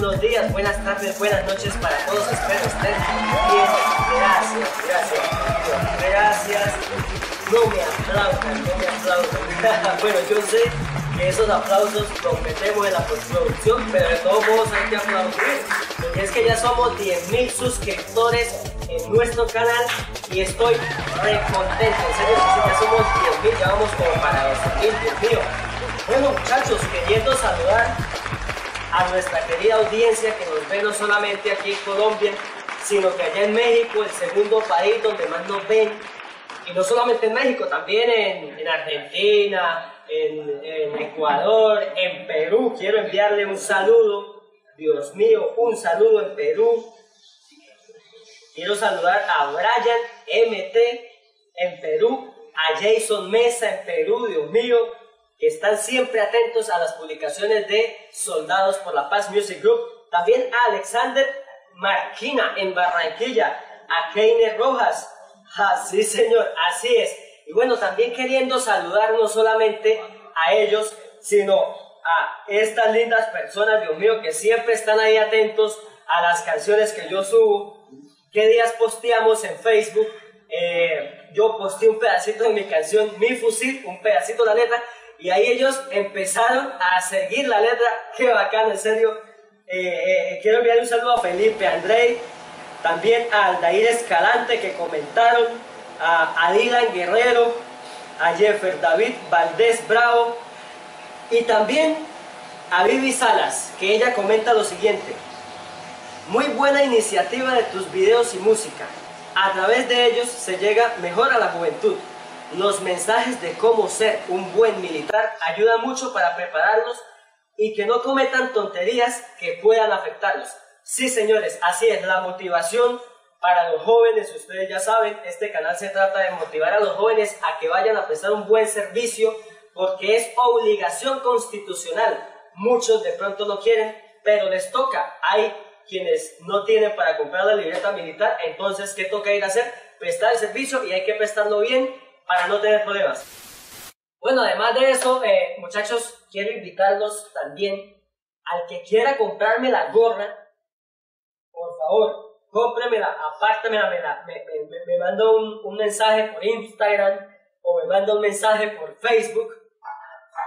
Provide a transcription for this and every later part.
buenos días, buenas tardes, buenas noches para todos. Espero estén bien. Gracias, gracias. Gracias. No me aplaudan, no me aplaudan. bueno, yo sé que esos aplausos los metemos en la postproducción, pero de todos modos hay que aplaudir. Porque es que ya somos 10.000 suscriptores en nuestro canal y estoy re contento. En serio, ya somos 10.000, ya vamos como para 12.000, Dios mío. Bueno, muchachos, queriendo saludar a nuestra querida audiencia que nos ve no solamente aquí en Colombia, sino que allá en México, el segundo país donde más nos ven, y no solamente en México, también en, Argentina, en, en, Ecuador, en Perú. Quiero enviarle un saludo, Dios mío, un saludo en Perú. Quiero saludar a Brian MT en Perú, a Jason Mesa en Perú, Dios mío, que están siempre atentos a las publicaciones de Soldados por la Paz Music Group. También a Alexander Marquina en Barranquilla, a Keiner Rojas. sí, señor, así es. Y bueno, también queriendo saludar no solamente a ellos, sino a estas lindas personas, Dios mío, que siempre están ahí atentos a las canciones que yo subo. ¿Qué días posteamos en Facebook? Eh, yo posteé un pedacito de mi canción Mi Fusil, un pedacito de la letra, y ahí ellos empezaron a seguir la letra. Qué bacán, en serio. Eh, eh, quiero enviar un saludo a Felipe Andrei, también a Aldair Escalante que comentaron, a, Dylan Guerrero, a Jeffer David Valdés Bravo y también a Vivi Salas, que ella comenta lo siguiente. Muy buena iniciativa de tus videos y música. A través de ellos se llega mejor a la juventud. Los mensajes de cómo ser un buen militar ayudan mucho para prepararlos y que no cometan tonterías que puedan afectarlos. Sí, señores, así es, la motivación para los jóvenes, ustedes ya saben, este canal se trata de motivar a los jóvenes a que vayan a prestar un buen servicio porque es obligación constitucional. Muchos de pronto no quieren, pero les toca. Hay quienes no tienen para comprar la libreta militar, entonces, ¿qué toca ir a hacer? Prestar el servicio y hay que prestarlo bien para no tener problemas. Bueno, además de eso, eh, muchachos, quiero invitarlos también al que quiera comprarme la gorra, por favor, cómpremela, apártemela, me, me, me, me manda un, un, mensaje por Instagram o me manda un mensaje por Facebook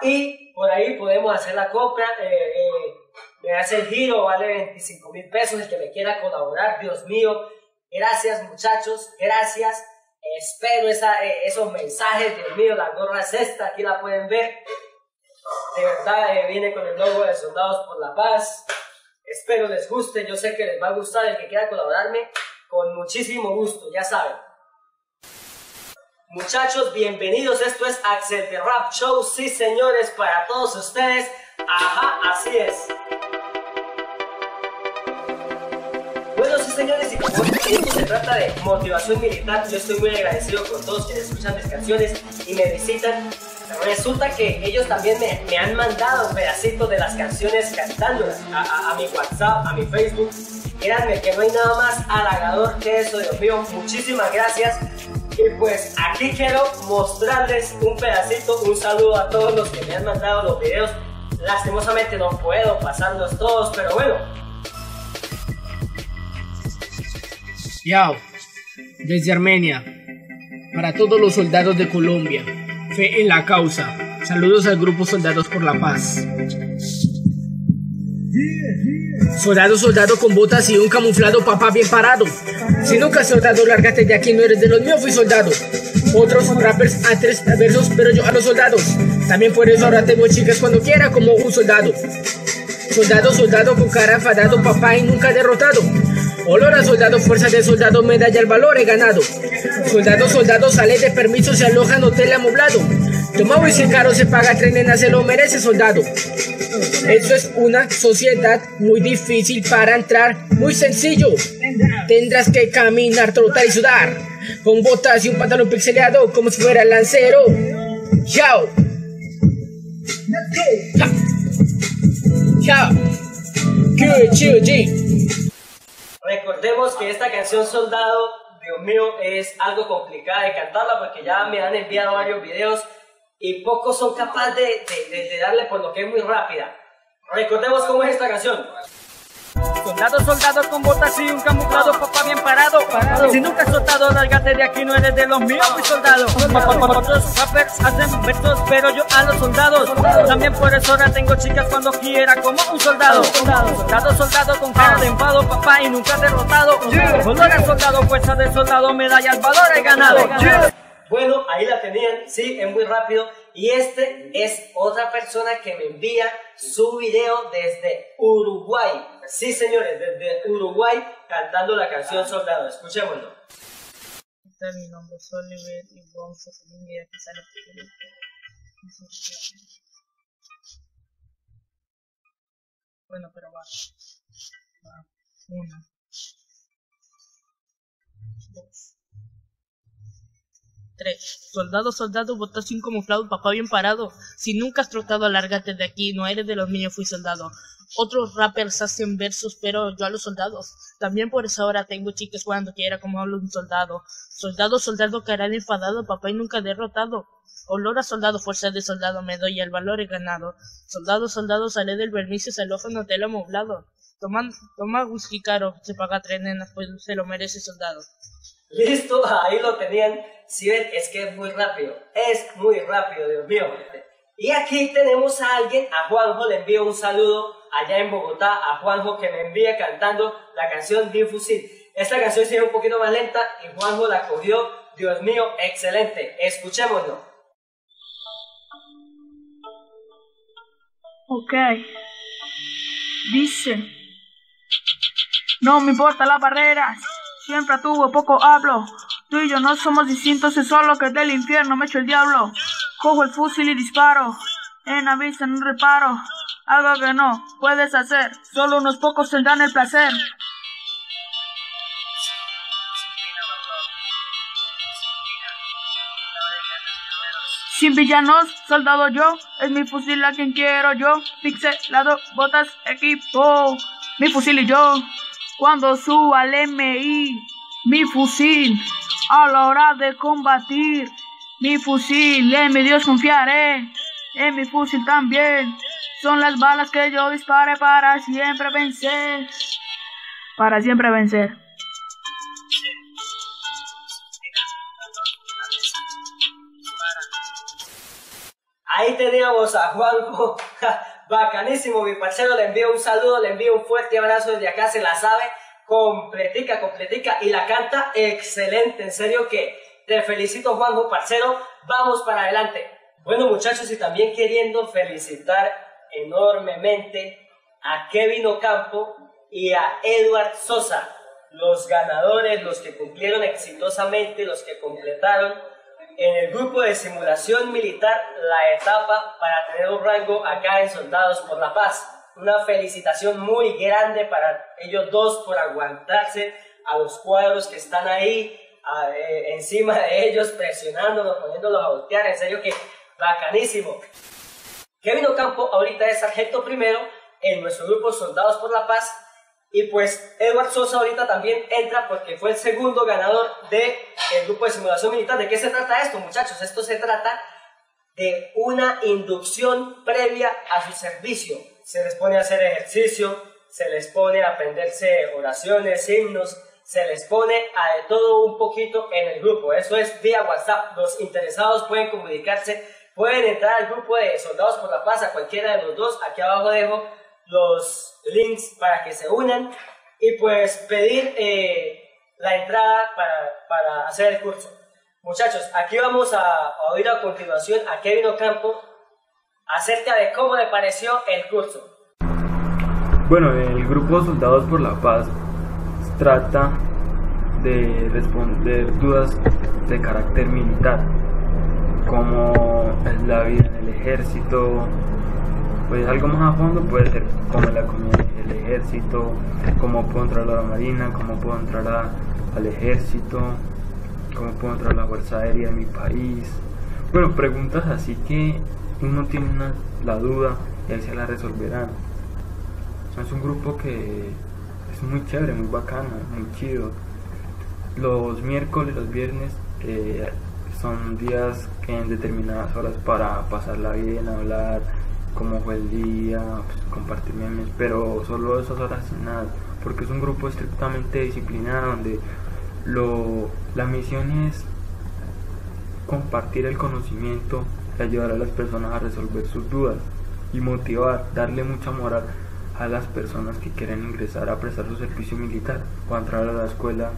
y por ahí podemos hacer la compra. Eh, eh, me hace el giro, vale 25 mil pesos. El que me quiera colaborar, Dios mío, gracias muchachos, gracias. Espero eh, esos mensajes, Dios mío, la gorra es esta, aquí la pueden ver. De verdad, eh, viene con el logo de Soldados por la Paz. Espero les guste, yo sé que les va a gustar el que quiera colaborarme, con muchísimo gusto, ya saben. Muchachos, bienvenidos, esto es Axel de Rap Show, sí señores, para todos ustedes, ajá, así es. señores, y como trata de motivación militar, yo estoy muy agradecido con todos quienes escuchan mis canciones y me visitan. Resulta que ellos también me, me han mandado pedacitos de las canciones cantándolas a, a, mi WhatsApp, a mi Facebook. Créanme que no hay nada más halagador que eso, Dios mío. Muchísimas gracias. Y pues aquí quiero mostrarles un pedacito, un saludo a todos los que me han mandado los videos. Lastimosamente no puedo pasarlos todos, pero bueno, Yao, desde Armenia, para todos los soldados de Colombia, fe en la causa. Saludos al grupo Soldados por la Paz. Soldado, soldado con botas y un camuflado, papá bien parado. Si nunca soldado, lárgate de aquí, no eres de los míos, fui soldado. Otros rappers a tres versos, pero yo a los soldados. También por eso ahora tengo chicas cuando quiera como un soldado. Soldado, soldado con cara enfadado, papá y nunca derrotado. Olor soldado, fuerza de soldado, medalla al valor he ganado. Soldado, soldado, sale de permiso, se aloja en hotel amoblado. Toma y caro, se paga tren se lo merece soldado. Eso es una sociedad muy difícil para entrar, muy sencillo. Tendrás que caminar, trotar y sudar. Con botas y un pantalón pixeleado como si fuera el lancero. Chao. Chao. Chao. Recordemos que esta canción Soldado, Dios mío, es algo complicada de cantarla porque ya me han enviado varios videos y pocos son capaces de, darle por lo que es muy rápida. Recordemos cómo es esta canción. Soldado, soldado con botas y un camuflado, papá bien parado. Si nunca has soltado, lárgate de aquí, no eres de los míos, fui soldado. Otros rappers hacen versos, pero yo a los soldados. También por eso ahora tengo chicas cuando quiera, como un soldado. Soldado, soldado con cara de enfado, papá, y nunca derrotado. Honor al soldado, fuerza de soldado, medalla al valor he ganado. Bueno, ahí la tenían, sí, es muy rápido. Y este es otra persona que me envía su video desde Uruguay. Sí, señores, desde Uruguay cantando la canción Soldado. Escuchémoslo. Bueno, pero. Soldado, soldado, botas sin camuflado, papá bien parado. Si nunca has trotado, alárgate de aquí, no eres de los míos, fui soldado. Otros rappers hacen versos, pero yo a los soldados. También por eso ahora tengo chicas cuando quiera como hablo un soldado. Soldado, soldado, cara enfadado, papá y nunca derrotado. Olor a soldado, fuerza de soldado, me doy el valor ganado. Soldado, soldado, sale del verniz, celófano, te lo moblado. Toma, toma whisky caro, se paga tres nenas, pues se lo merece soldado. Listo, ahí lo tenían. Si ven, es que es muy rápido. Es muy rápido, Dios mío. Y aquí tenemos a alguien, a Juanjo, le envío un saludo allá en Bogotá, a Juanjo que me envía cantando la canción Difusil. Esta canción sigue un poquito más lenta y Juanjo la cogió. Dios mío, excelente. Escuchémoslo. Ok. Dice. No me importa las barreras. Siempre tuvo poco hablo. Tú y yo no somos distintos, es solo que del infierno me echo el diablo. Cojo el fusil y disparo. En la vista no reparo. Algo que no puedes hacer. Solo unos pocos tendrán el placer. Sin villanos, soldado yo, es mi fusil a quien quiero yo, pixelado, botas, equipo, mi fusil y yo. Cuando suba al MI, mi fusil, a la hora de combatir, mi fusil, en mi Dios confiaré, en mi fusil también. Son las balas que yo dispare para siempre vencer, para siempre vencer. Ahí teníamos a Juanjo Bacanísimo, mi parcero, le envío un saludo, le envío un fuerte abrazo desde acá, se la sabe, completica, completica, y la canta excelente, en serio que te felicito Juanjo, parcero, vamos para adelante. Bueno muchachos, y también queriendo felicitar enormemente a Kevin Ocampo y a Edward Sosa, los ganadores, los que cumplieron exitosamente, los que completaron en el grupo de simulación militar la etapa para tener un rango acá en Soldados por la Paz. Una felicitación muy grande para ellos dos por aguantarse a los cuadros que están ahí eh, encima de ellos, presionándolos, poniéndolos a voltear. En serio que bacanísimo. Kevin Ocampo ahorita es sargento primero en nuestro grupo Soldados por la Paz y pues Edward Sosa ahorita también entra porque fue el segundo ganador del grupo de simulación militar. ¿De qué se trata esto, muchachos? Esto se trata de una inducción previa a su servicio. Se les pone a hacer ejercicio, se les pone a aprenderse oraciones, himnos, se les pone a de todo un poquito en el grupo. Eso es vía WhatsApp. Los interesados pueden comunicarse, pueden entrar al grupo de Soldados por la Paz, a cualquiera de los dos. Aquí abajo dejo los links para que se unan y pues pedir eh, la entrada para, para, hacer el curso. Muchachos, aquí vamos a, oír a continuación a Kevin Ocampo acerca de cómo le pareció el curso. Bueno, el grupo Soldados por la Paz trata de responder dudas de carácter militar, como la vida en el ejército, pues algo más a fondo puede ser como la comida del ejército, cómo puedo entrar a la marina, cómo puedo entrar al ejército, cómo puedo entrar a la fuerza aérea de mi país. Bueno, preguntas así que uno tiene la duda y ahí se la resolverán. Es un grupo que es muy chévere, muy bacano, muy chido. Los miércoles, los viernes eh, son días que en determinadas horas para pasarla bien, hablar, cómo fue el día, pues, compartir memes, pero solo esas horas sin nada. porque es un grupo estrictamente disciplinado donde lo, la misión es compartir el conocimiento y ayudar a las personas a resolver sus dudas y motivar, darle mucha moral a las personas que quieren ingresar a prestar su servicio militar o entrar a la escuela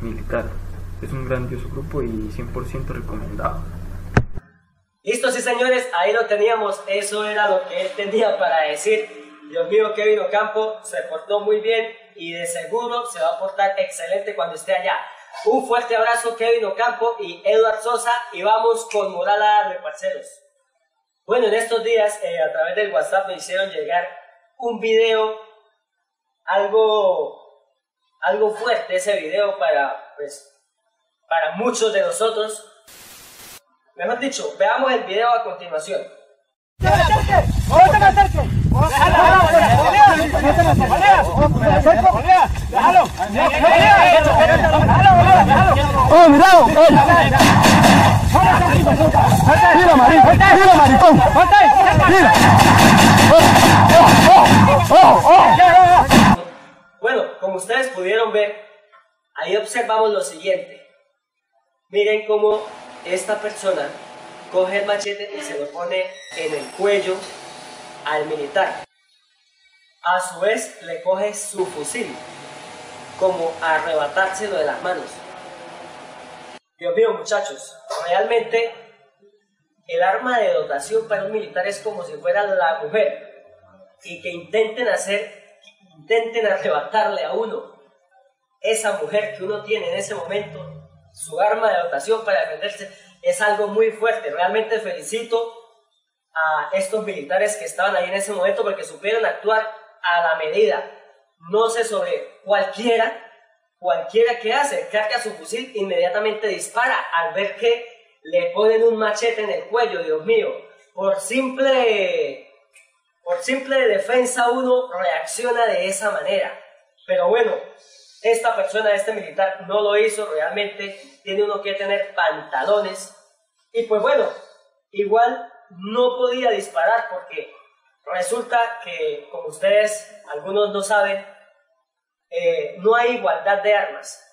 militar. Es un grandioso grupo y 100% recomendado. Listo, sí señores, ahí lo teníamos, eso era lo que él tenía para decir. Dios mío, Kevin Ocampo se portó muy bien y de seguro se va a portar excelente cuando esté allá. Un fuerte abrazo, Kevin Ocampo y Edward Sosa, y vamos con moral a darle, parceros. Bueno, en estos días, eh, a través del WhatsApp me hicieron llegar un video, algo, algo fuerte ese video para, pues, para muchos de nosotros. Mejor dicho, veamos el video a continuación. ¡Oh, mirado! ¡Mira, maricón! ¡Mira, maricón! ¡Mira! Bueno, como ustedes pudieron ver, ahí observamos lo siguiente. Miren cómo esta persona coge el machete y se lo pone en el cuello al militar. A su vez le coge su fusil, como arrebatárselo de las manos. Dios mío, muchachos, realmente el arma de dotación para un militar es como si fuera la mujer y que intenten hacer, intenten arrebatarle a uno esa mujer que uno tiene en ese momento, su arma de dotación para defenderse, es algo muy fuerte. Realmente felicito a estos militares que estaban ahí en ese momento porque supieron actuar a la medida. No sé sobre cualquiera, cualquiera que hace, carga su fusil, inmediatamente dispara al ver que le ponen un machete en el cuello, Dios mío. Por simple, por simple defensa uno reacciona de esa manera. Pero bueno, esta persona, este militar, no lo hizo realmente. Tiene uno que tener pantalones. Y pues bueno, igual no podía disparar porque resulta que, como ustedes, algunos no saben, eh, no hay igualdad de armas.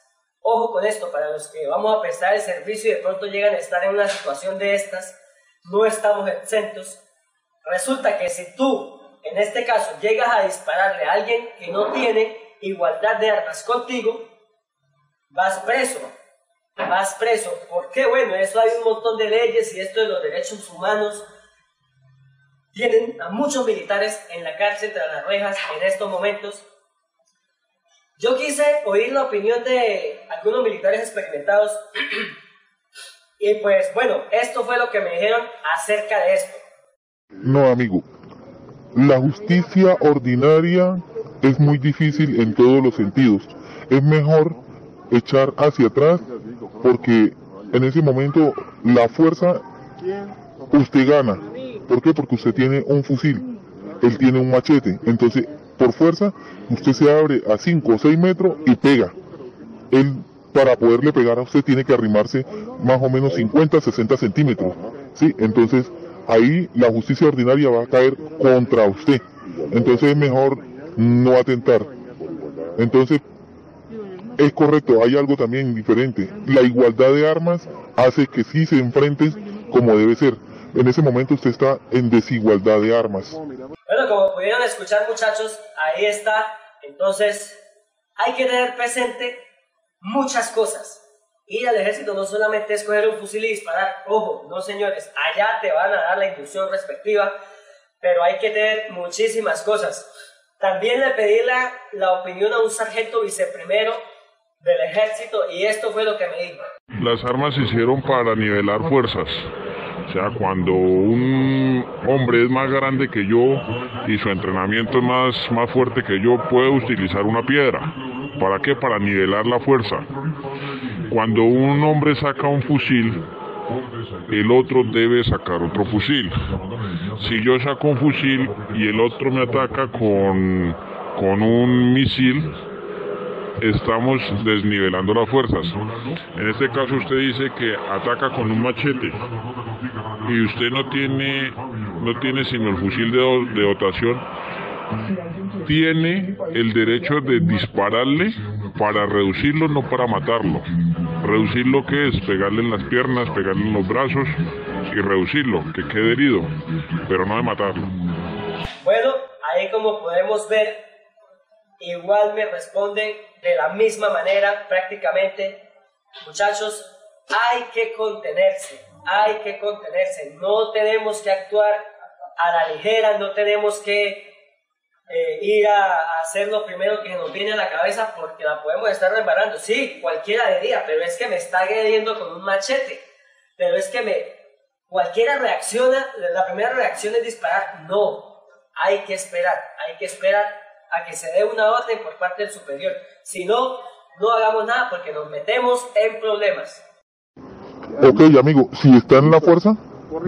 Ojo con esto, para los que vamos a prestar el servicio y de pronto llegan a estar en una situación de estas, no estamos exentos. Resulta que si tú, en este caso, llegas a dispararle a alguien que no tiene igualdad de armas contigo, vas preso. Vas preso. ¿Por qué? Bueno, eso hay un montón de leyes y esto de los derechos humanos tienen a muchos militares en la cárcel tras las rejas en estos momentos. Yo quise oír la opinión de algunos militares experimentados y pues bueno, esto fue lo que me dijeron acerca de esto. No, amigo. La justicia ordinaria es muy difícil en todos los sentidos. Es mejor echar hacia atrás porque en ese momento la fuerza usted gana. ¿Por qué? Porque usted tiene un fusil, él tiene un machete. Entonces, por fuerza, usted se abre a 5 o 6 metros y pega. Él, para poderle pegar a usted, tiene que arrimarse más o menos 50, 60 centímetros. ¿sí? Entonces, ahí la justicia ordinaria va a caer contra usted. Entonces, es mejor no atentar. Entonces, es correcto, hay algo también diferente. La igualdad de armas hace que sí se enfrenten como debe ser en ese momento usted está en desigualdad de armas. Bueno, como pudieron escuchar muchachos, ahí está. Entonces, hay que tener presente muchas cosas. Ir al ejército no solamente es coger un fusil y disparar. Ojo, no señores, allá te van a dar la instrucción respectiva, pero hay que tener muchísimas cosas. También le pedí la, la opinión a un sargento viceprimero del ejército y esto fue lo que me dijo. Las armas se hicieron para nivelar fuerzas. O sea, cuando un hombre es más grande que yo y su entrenamiento es más, más fuerte que yo, puede utilizar una piedra. ¿Para qué? Para nivelar la fuerza. Cuando un hombre saca un fusil, el otro debe sacar otro fusil. Si yo saco un fusil y el otro me ataca con, con un misil, estamos desnivelando las fuerzas. En este caso usted dice que ataca con un machete y usted no tiene, no tiene sino el fusil de, de dotación, tiene el derecho de dispararle para reducirlo, no para matarlo. Reducirlo que es pegarle en las piernas, pegarle en los brazos reducirlo, que quede herido, pero no de matarlo. Bueno, ahí como podemos ver, igual me responden de la misma manera prácticamente. Muchachos, hay que contenerse, hay que contenerse. No tenemos que actuar a la ligera, no tenemos que eh, ir a, hacer lo primero que nos viene a la cabeza porque la podemos estar reembarrando. Sí, cualquiera diría, pero es que me está agrediendo con un machete. Pero es que me, cualquiera reacciona, la primera reacción es disparar. No, hay que esperar, hay que esperar a que se dé una orden por parte del superior. Si no, no hagamos nada porque nos metemos en problemas. Ok, amigo, si está en la fuerza,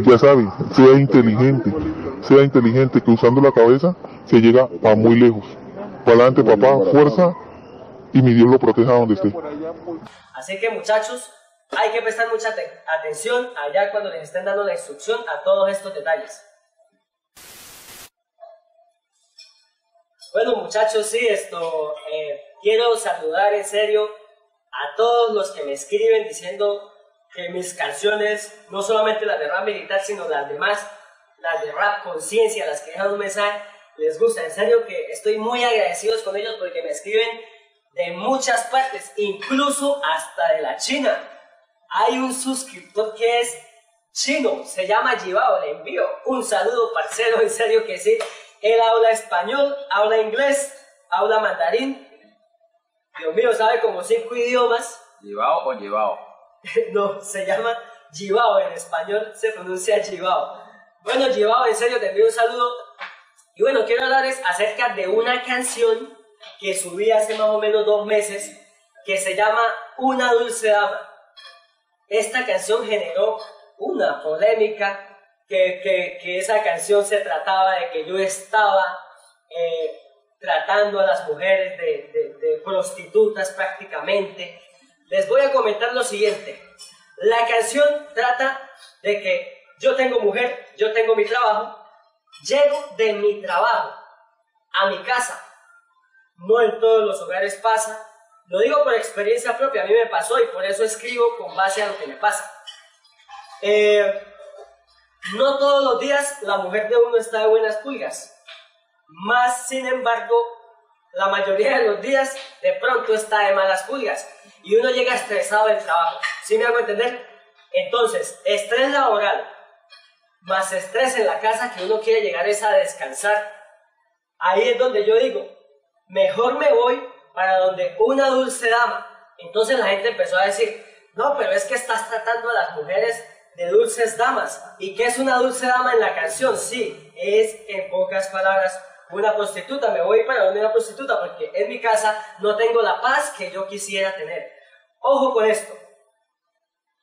ya sabe, sea inteligente, sea inteligente, que usando la cabeza se llega a muy lejos. Para adelante, papá, fuerza, y mi Dios lo proteja donde esté. Así que muchachos, hay que prestar mucha atención allá cuando les estén dando la instrucción a todos estos detalles. Bueno muchachos, sí, esto, eh, quiero saludar en serio a todos los que me escriben diciendo que mis canciones, no solamente las de rap militar, sino las demás, las de rap conciencia, las que dejan un mensaje, les gusta. En serio que estoy muy agradecidos con ellos porque me escriben de muchas partes, incluso hasta de la China. Hay un suscriptor que es chino, se llama Jibao, le envío un saludo, parcero, en serio que sí. Él habla español, habla inglés, habla mandarín. Dios mío, sabe como cinco idiomas. ¿Jibao o Jibao? no, se llama Gibao, en español se pronuncia Gibao. Bueno, Gibao, en serio, te envío un saludo. Y bueno, quiero hablarles acerca de una canción que subí hace más o menos dos meses, que se llama Una Dulce Dama. Esta canción generó una polémica, que, que, esa canción se trataba de que yo estaba eh, tratando a las mujeres de, de prostitutas prácticamente, les voy a comentar lo siguiente. La canción trata de que yo tengo mujer, yo tengo mi trabajo, llego de mi trabajo a mi casa. No en todos los hogares pasa. Lo digo por experiencia propia, a mí me pasó y por eso escribo con base a lo que me pasa. Eh, no todos los días la mujer de uno está de buenas pulgas. Más sin embargo, la mayoría de los días de pronto está de malas pulgas y uno llega estresado del trabajo. ¿Sí me hago entender? Entonces, estrés laboral más estrés en la casa que uno quiere llegar es a descansar. Ahí es donde yo digo, mejor me voy para donde una dulce dama. Entonces la gente empezó a decir, no, pero es que estás tratando a las mujeres de dulces damas. ¿Y qué es una dulce dama en la canción? Sí, es en pocas palabras una prostituta, me voy para donde una prostituta porque en mi casa no tengo la paz que yo quisiera tener. Ojo con esto,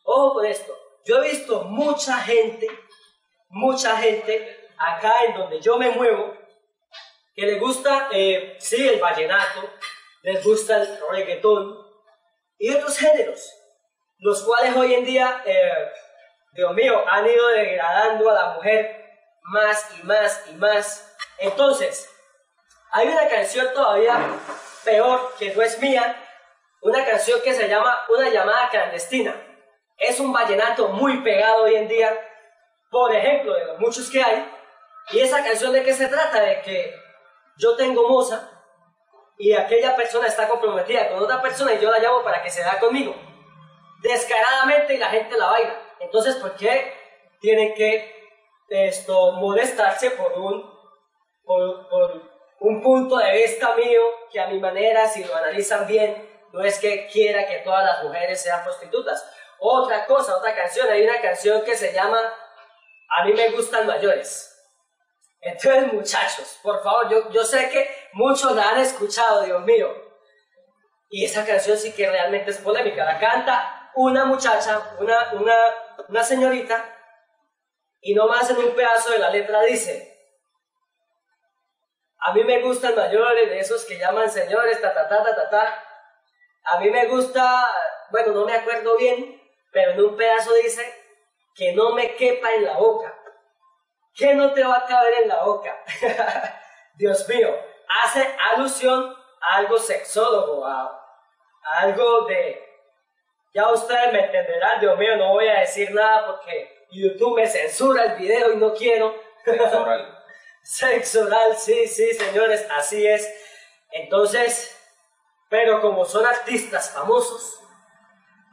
ojo con esto. Yo he visto mucha gente, mucha gente acá en donde yo me muevo, que le gusta, eh, sí, el vallenato, les gusta el reggaetón y otros géneros, los cuales hoy en día, eh, Dios mío, han ido degradando a la mujer más y más y más entonces, hay una canción todavía peor que no es mía, una canción que se llama Una llamada clandestina. Es un vallenato muy pegado hoy en día, por ejemplo, de los muchos que hay. Y esa canción de qué se trata? De que yo tengo moza y aquella persona está comprometida con otra persona y yo la llamo para que se da conmigo. Descaradamente y la gente la baila. Entonces, ¿por qué tienen que esto, molestarse por un por, un punto de vista mío que a mi manera, si lo analizan bien, no es que quiera que todas las mujeres sean prostitutas. Otra cosa, otra canción, hay una canción que se llama A mí me gustan mayores. Entonces, muchachos, por favor, yo, yo sé que muchos la han escuchado, Dios mío. Y esa canción sí que realmente es polémica. La canta una muchacha, una, una, señorita, y nomás en un pedazo de la letra dice, a mí me gustan mayores, de esos que llaman señores, ta, ta, ta, ta, ta, ta. A mí me gusta, bueno, no me acuerdo bien, pero en un pedazo dice que no me quepa en la boca. ¿Qué no te va a caber en la boca? Dios mío, hace alusión a algo sexólogo, a, a algo de... Ya ustedes me entenderán, Dios mío, no voy a decir nada porque YouTube me censura el video y no quiero. Sexo oral. Sexo oral, sí, sí, señores, así es. Entonces, pero como son artistas famosos,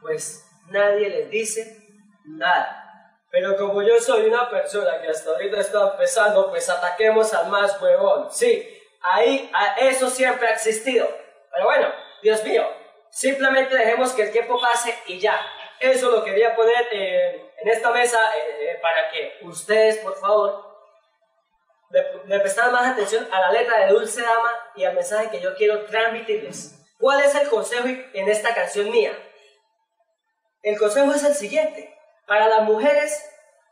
pues nadie les dice nada. Pero como yo soy una persona que hasta ahorita está empezando, pues ataquemos al más huevón. Sí, ahí eso siempre ha existido. Pero bueno, Dios mío, simplemente dejemos que el tiempo pase y ya. Eso lo quería poner en esta mesa eh, eh, para que ustedes, por favor, le prestaran más atención a la letra de Dulce Dama y al mensaje que yo quiero transmitirles. ¿Cuál es el consejo en esta canción mía? El consejo es el siguiente. Para las mujeres,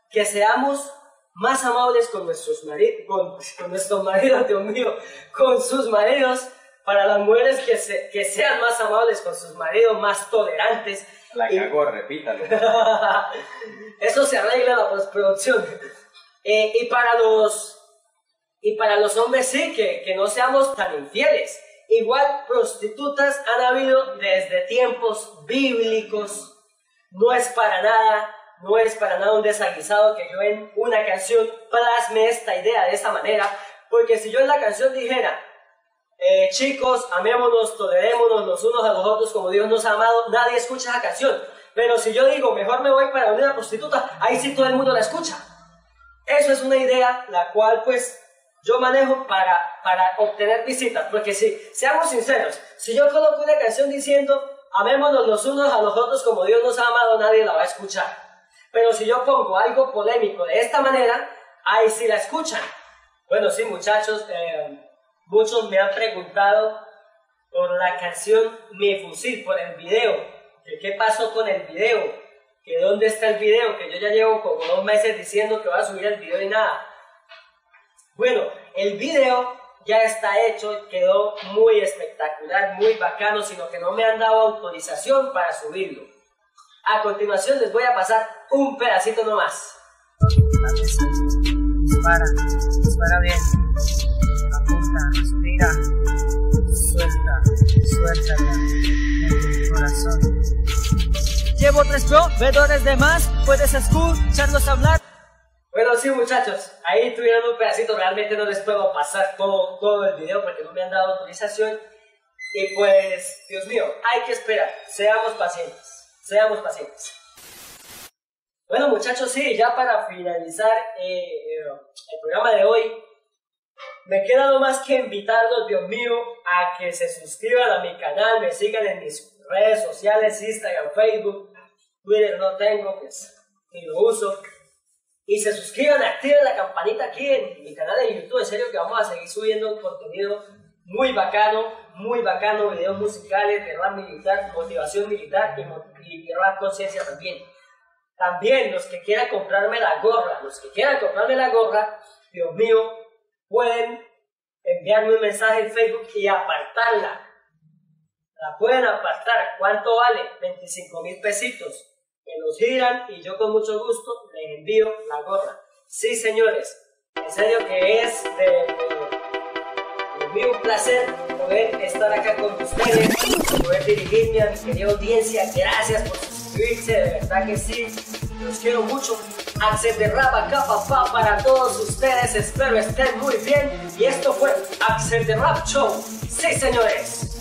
que seamos más amables con nuestros maridos, con, con nuestros maridos, Dios mío, con sus maridos. Para las mujeres, que, se- que sean más amables con sus maridos, más tolerantes. La Y- cagó, repítalo. Eso se arregla en la postproducción. Eh, y para los y para los hombres sí, que, que no seamos tan infieles. Igual prostitutas han habido desde tiempos bíblicos. No es para nada, no es para nada un desaguisado que yo en una canción plasme esta idea de esa manera. Porque si yo en la canción dijera, eh, chicos, amémonos, tolerémonos los unos a los otros como Dios nos ha amado, nadie escucha esa canción. Pero si yo digo, mejor me voy para una prostituta, ahí sí todo el mundo la escucha. Eso es una idea la cual pues yo manejo para, para obtener visitas, porque si, seamos sinceros, si yo coloco una canción diciendo, amémonos los unos a los otros como Dios nos ha amado, nadie la va a escuchar. Pero si yo pongo algo polémico de esta manera, ahí sí la escuchan. Bueno, sí, muchachos, eh, muchos me han preguntado por la canción Mi Fusil, por el video, qué pasó con el video, que dónde está el video, que yo ya llevo como dos meses diciendo que voy a subir el video y nada. Bueno, el video ya está hecho, quedó muy espectacular, muy bacano, sino que no me han dado autorización para subirlo. A continuación les voy a pasar un pedacito nomás. La mesa. Dispara, dispara bien. Apunta, respira. Suelta, suelta el corazón. Llevo tres proveedores de más, puedes escucharlos hablar. Bueno, sí, muchachos, ahí tuvieron un pedacito. Realmente no les puedo pasar todo, todo el video porque no me han dado autorización. Y pues, Dios mío, hay que esperar. Seamos pacientes. Seamos pacientes. Bueno, muchachos, sí, ya para finalizar eh, el programa de hoy, me queda no más que invitarlos, Dios mío, a que se suscriban a mi canal, me sigan en mis redes sociales, Instagram, Facebook, Twitter no tengo, pues ni lo uso. Y se suscriban, activen la campanita aquí en mi canal de YouTube. En serio que vamos a seguir subiendo contenido muy bacano, muy bacano, videos musicales, de rap militar, motivación militar y, y rap conciencia también. También los que quieran comprarme la gorra, los que quieran comprarme la gorra, Dios mío, pueden enviarme un mensaje en Facebook y apartarla. La pueden apartar. ¿Cuánto vale? 25 mil pesitos. Que los giran y yo con mucho gusto les envío la gorra. Sí, señores. En serio que es de, de- de un placer poder estar acá con ustedes, poder dirigirme a mi querida audiencia. Gracias por de verdad que sí. Los quiero mucho. Axel de Rap acá, papá, para todos ustedes. Espero estén muy bien. Y esto fue Axel de Rap Show. Sí, señores.